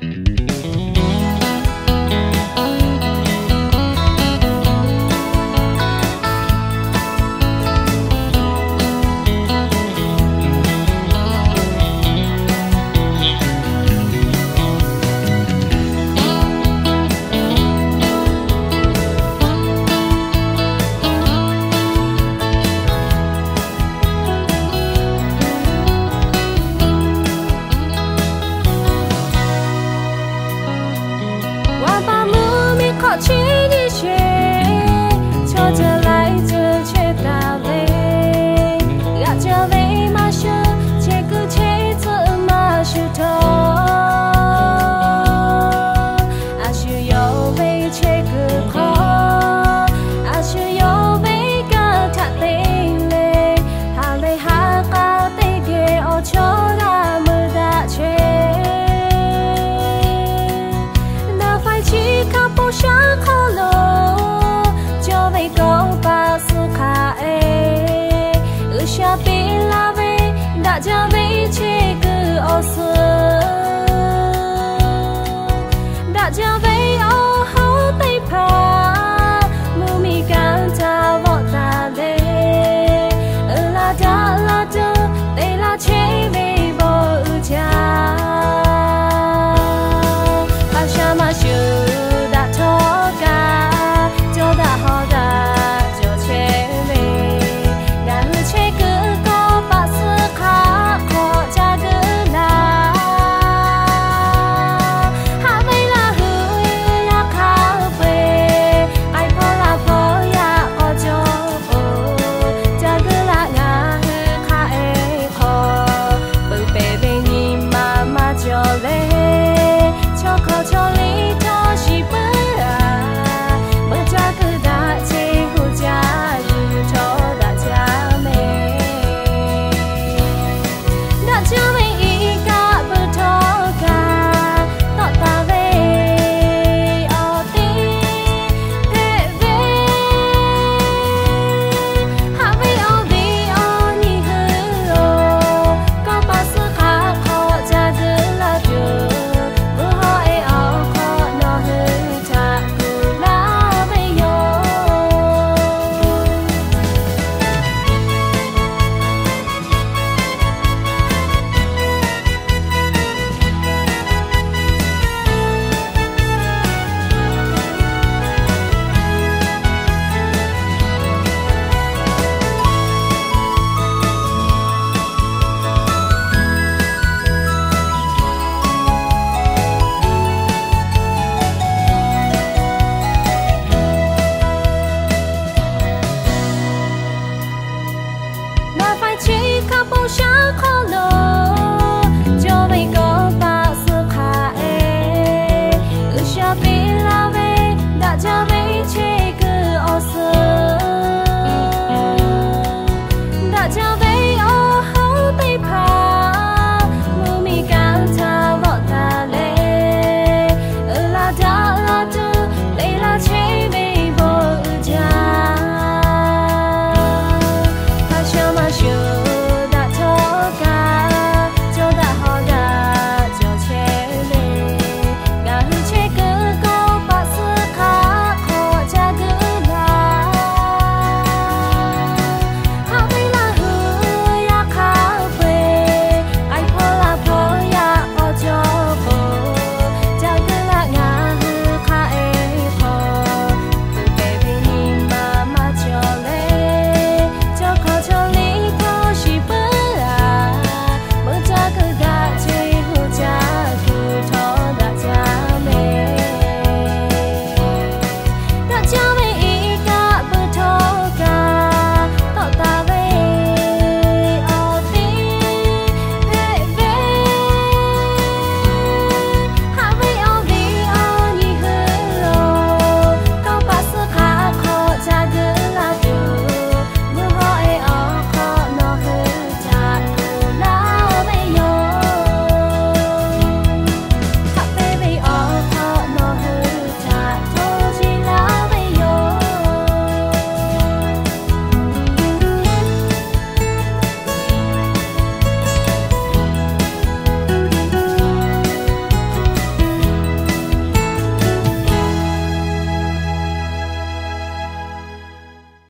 Mm-hmm. 大家为这个 also 大家为 Hello.